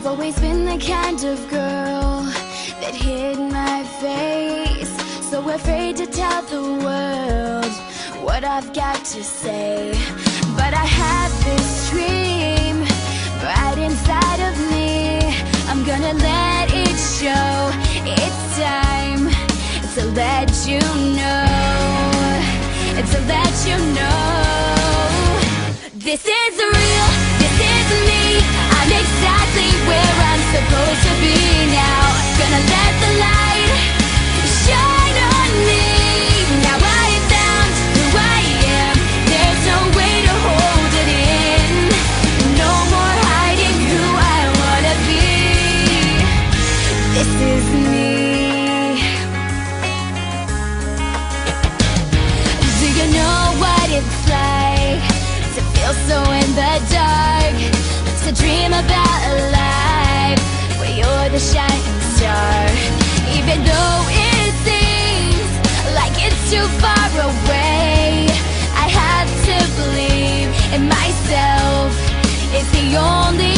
I've always been the kind of girl that hid my face. So afraid to tell the world what I've got to say. But I have this dream right inside of me. I'm gonna let it show. It's time to let you know. To let you know. This is a real, where I'm supposed to be now. Gonna let the light shine on me. Now I found who I am. There's no way to hold it in. No more hiding who I wanna be. This is me. Do you know what it's like To feel so in the dark? To dream about a shining star. Even though it seems like it's too far away I had to believe in myself. It's the only